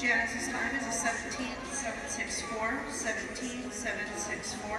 Janice's time is a 17.764, 17.764.